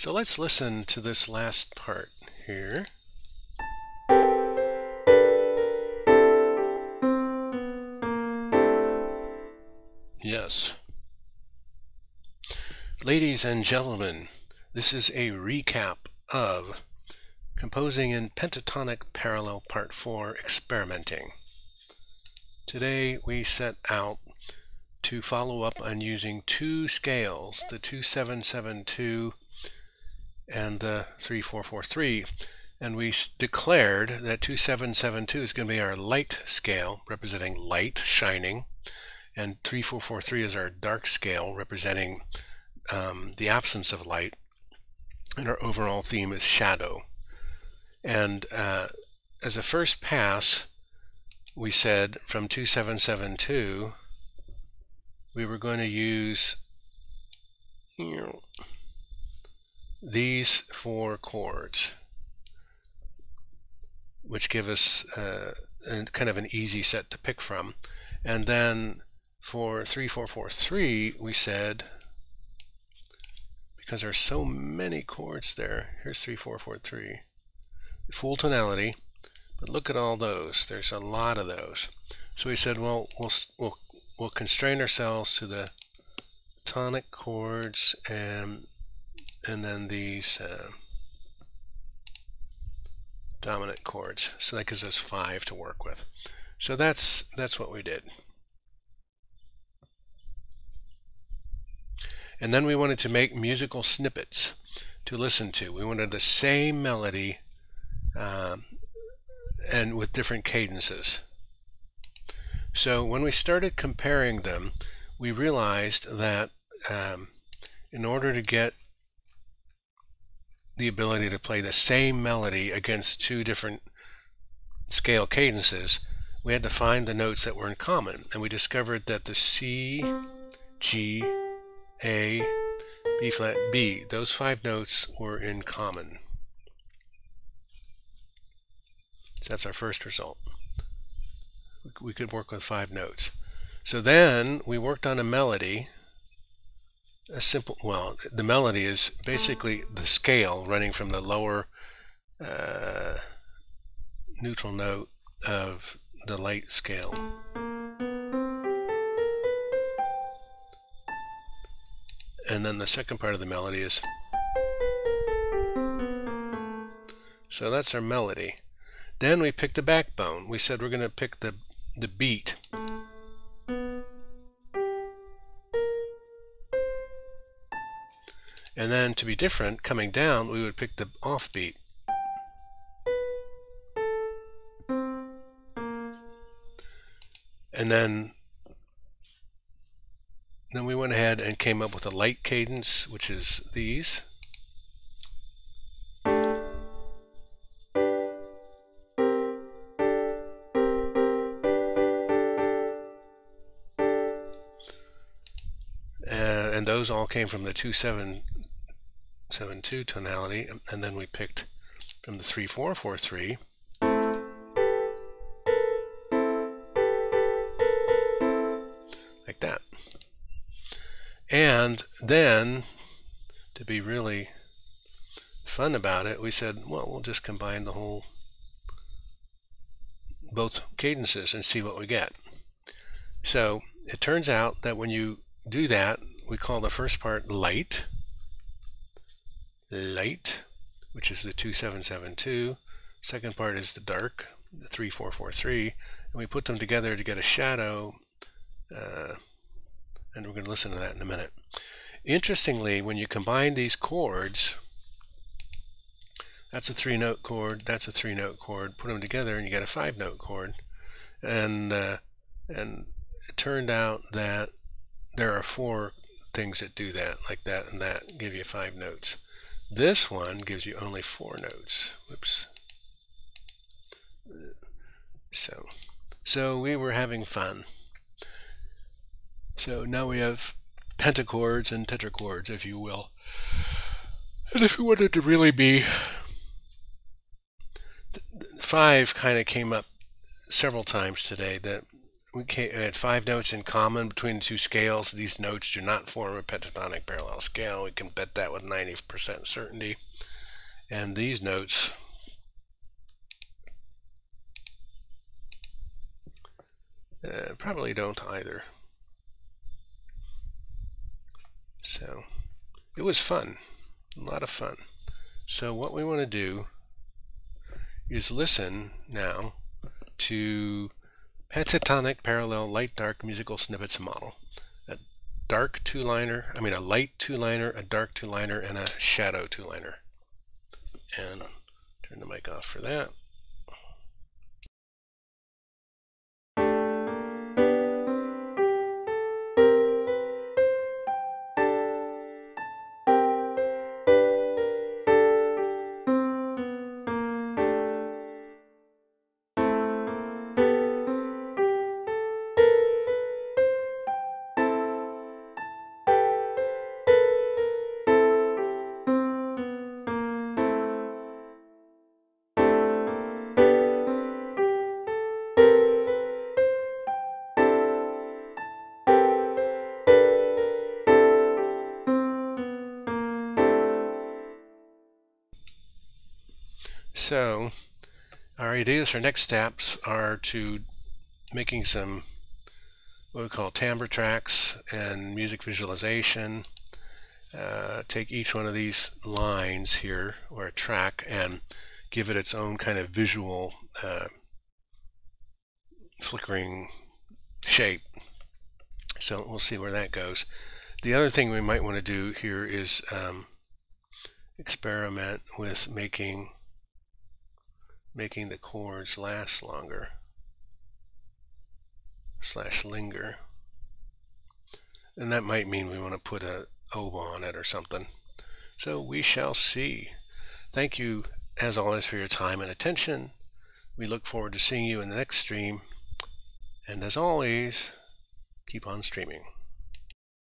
So let's listen to this last part here. Yes. Ladies and gentlemen, this is a recap of Composing in Pentatonic Parallel Part 4 Experimenting. Today we set out to follow up on using two scales, the 2772 and the 3443, and we declared that 2772 is going to be our light scale, representing light, shining, and 3443 is our dark scale, representing um, the absence of light, and our overall theme is shadow. And uh, as a first pass, we said from 2772, we were going to use you know, these four chords, which give us uh, kind of an easy set to pick from. And then for 3443, we said, because there's so many chords there, here's 3443, full tonality, but look at all those. There's a lot of those. So we said, well, we'll, we'll, we'll constrain ourselves to the tonic chords and and then these uh, dominant chords. So that gives us five to work with. So that's that's what we did. And then we wanted to make musical snippets to listen to. We wanted the same melody um, and with different cadences. So when we started comparing them, we realized that um, in order to get the ability to play the same melody against two different scale cadences, we had to find the notes that were in common. And we discovered that the C, G, A, B flat, B, those five notes were in common. So that's our first result. We could work with five notes. So then we worked on a melody a simple, well, the melody is basically the scale running from the lower uh, neutral note of the light scale. And then the second part of the melody is. So that's our melody. Then we picked a backbone. We said we're going to pick the, the beat. And then to be different, coming down, we would pick the offbeat. And then then we went ahead and came up with a light cadence, which is these. Uh, and those all came from the 2-7 7-2 tonality, and then we picked from the 3-4-4-3. Like that. And then, to be really fun about it, we said, well, we'll just combine the whole, both cadences and see what we get. So it turns out that when you do that, we call the first part light, light, which is the 2772. Second part is the dark, the 3443. And we put them together to get a shadow. Uh, and we're going to listen to that in a minute. Interestingly, when you combine these chords, that's a three note chord, that's a three note chord, put them together and you get a five note chord. And, uh, and it turned out that there are four things that do that, like that and that, give you five notes. This one gives you only four notes. Whoops. So, so we were having fun. So now we have pentachords and tetrachords, if you will. And if you wanted to really be, five kind of came up several times today. That we had five notes in common between the two scales. These notes do not form a pentatonic parallel scale. We can bet that with 90% certainty. And these notes uh, probably don't either. So it was fun, a lot of fun. So what we want to do is listen now to pentatonic parallel light dark musical snippets model. A dark two-liner, I mean a light two-liner, a dark two-liner, and a shadow two-liner. And turn the mic off for that. So our ideas for next steps are to making some what we call timbre tracks and music visualization. Uh, take each one of these lines here, or a track, and give it its own kind of visual uh, flickering shape. So we'll see where that goes. The other thing we might want to do here is um, experiment with making making the chords last longer slash linger. And that might mean we want to put a oboe on it or something. So we shall see. Thank you as always for your time and attention. We look forward to seeing you in the next stream. And as always keep on streaming